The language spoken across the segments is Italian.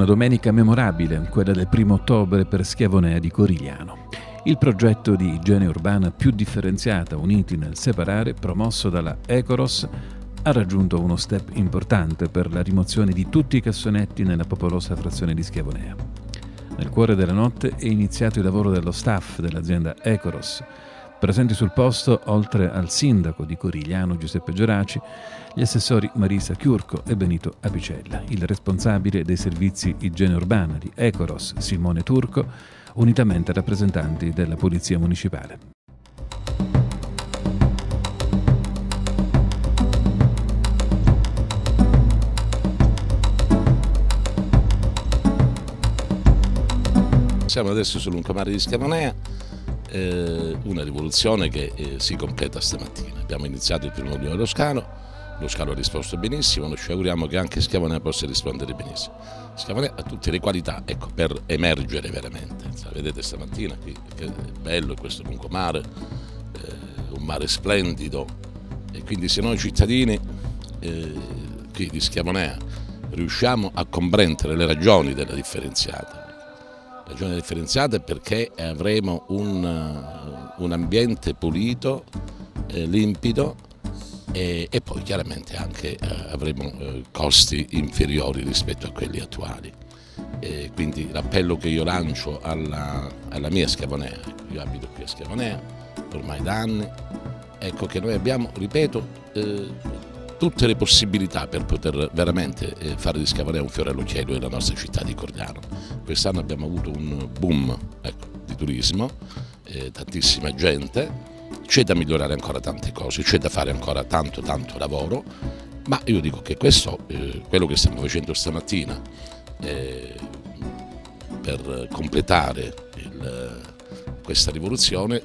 Una domenica memorabile, quella del primo ottobre per Schiavonea di Corigliano. Il progetto di igiene urbana più differenziata, uniti nel separare, promosso dalla Ecoros, ha raggiunto uno step importante per la rimozione di tutti i cassonetti nella popolosa frazione di Schiavonea. Nel cuore della notte è iniziato il lavoro dello staff dell'azienda Ecoros. Presenti sul posto, oltre al sindaco di Corigliano Giuseppe Geraci, gli assessori Marisa Chiurco e Benito Apicella, il responsabile dei servizi igiene urbana di Ecoros Simone Turco, unitamente rappresentanti della Polizia Municipale. Siamo adesso sul lungomare di Schiavonea, eh, una rivoluzione che eh, si completa stamattina. Abbiamo iniziato il primo giorno dello scalo, lo scalo ha risposto benissimo, noi ci auguriamo che anche Schiavonea possa rispondere benissimo. Schiavonea ha tutte le qualità ecco, per emergere veramente. Vedete stamattina che è bello questo lungomare, eh, un mare splendido e quindi se noi cittadini eh, qui di Schiavonea riusciamo a comprendere le ragioni della differenziata, ragione differenziata è perché avremo un, uh, un ambiente pulito, eh, limpido e, e, poi chiaramente anche eh, avremo eh, costi inferiori rispetto a quelli attuali. E quindi l'appello che io lancio alla, alla mia Schiavonea, io abito qui a Schiavonea ormai da anni, ecco che noi abbiamo, ripeto, eh, tutte le possibilità per poter veramente eh, fare di Scavalea un fiore all'occhiello nella nostra città di Cordiano. Quest'anno abbiamo avuto un boom ecco, di turismo, eh, tantissima gente, c'è da migliorare ancora tante cose, c'è da fare ancora tanto tanto lavoro, ma io dico che questo, eh, quello che stiamo facendo stamattina eh, per completare il, questa rivoluzione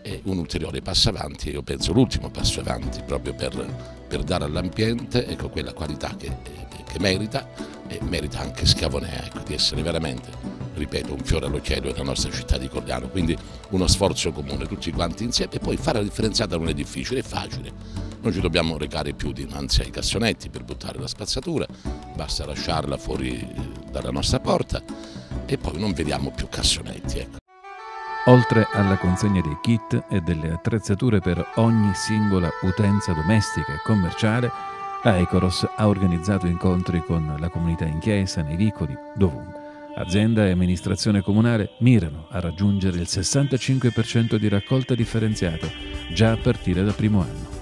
è un ulteriore passo avanti e io penso l'ultimo passo avanti proprio per per dare all'ambiente ecco, quella qualità che, che, merita e merita anche Schiavonea ecco, di essere veramente, ripeto, un fiore all'occhiello della nostra città di Cordiano, quindi uno sforzo comune tutti quanti insieme e poi fare la differenziata non è difficile, è facile. Non ci dobbiamo recare più dinanzi ai cassonetti per buttare la spazzatura, basta lasciarla fuori dalla nostra porta e poi non vediamo più cassonetti. Ecco. Oltre alla consegna dei kit e delle attrezzature per ogni singola utenza domestica e commerciale, Ecoros ha organizzato incontri con la comunità in chiesa, nei vicoli, dovunque. Azienda e amministrazione comunale mirano a raggiungere il 65% di raccolta differenziata già a partire dal primo anno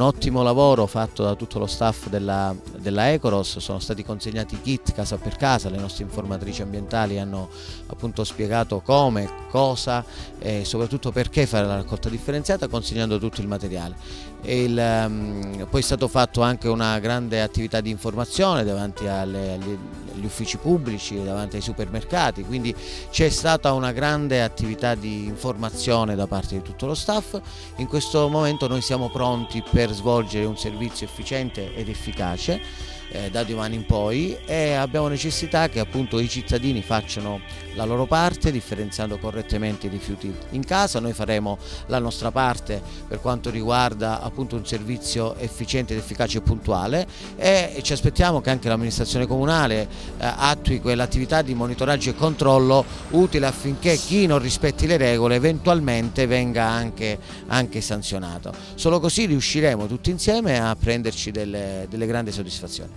un ottimo lavoro fatto da tutto lo staff della, della Ecoros, sono stati consegnati kit casa per casa, le nostre informatrici ambientali hanno appunto spiegato come, cosa e soprattutto perché fare la raccolta differenziata consegnando tutto il materiale. Il, um, poi è stato fatto anche una grande attività di informazione davanti alle, agli, agli uffici pubblici, davanti ai supermercati, quindi c'è stata una grande attività di informazione da parte di tutto lo staff. In questo momento noi siamo pronti per svolgere un servizio efficiente ed efficace eh, da domani in poi e abbiamo necessità che appunto i cittadini facciano la loro parte differenziando correttamente i rifiuti in casa, noi faremo la nostra parte per quanto riguarda appunto un servizio efficiente, efficace e puntuale e ci aspettiamo che anche l'amministrazione comunale eh, attui quell'attività di monitoraggio e controllo utile affinché chi non rispetti le regole eventualmente venga anche, anche sanzionato. Solo così riusciremo tutti insieme a prenderci delle, delle grandi soddisfazioni.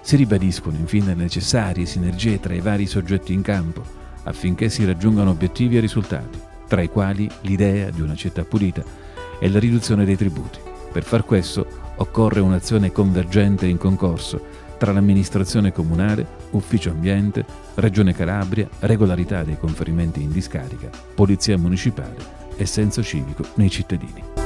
Si ribadiscono infine le necessarie sinergie tra i vari soggetti in campo affinché si raggiungano obiettivi e risultati, tra i quali l'idea di una città pulita e la riduzione dei tributi. Per far questo occorre un'azione convergente in concorso tra l'amministrazione comunale, ufficio ambiente, Regione Calabria, regolarità dei conferimenti in discarica, polizia municipale e senso civico nei cittadini.